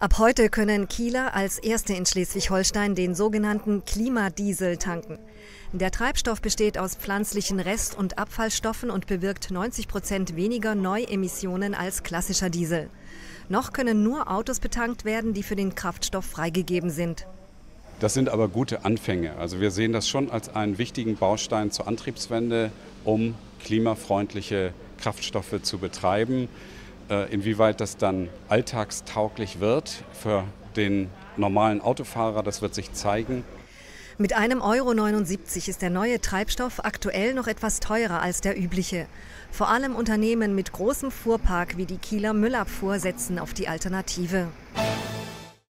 Ab heute können Kieler als erste in Schleswig-Holstein den sogenannten Klimadiesel tanken. Der Treibstoff besteht aus pflanzlichen Rest- und Abfallstoffen und bewirkt 90 Prozent weniger Neuemissionen als klassischer Diesel. Noch können nur Autos betankt werden, die für den Kraftstoff freigegeben sind. Das sind aber gute Anfänge. Also wir sehen das schon als einen wichtigen Baustein zur Antriebswende, um klimafreundliche Kraftstoffe zu betreiben. Äh, inwieweit das dann alltagstauglich wird für den normalen Autofahrer, das wird sich zeigen. Mit einem Euro 79 ist der neue Treibstoff aktuell noch etwas teurer als der übliche. Vor allem Unternehmen mit großem Fuhrpark wie die Kieler Müllabfuhr setzen auf die Alternative.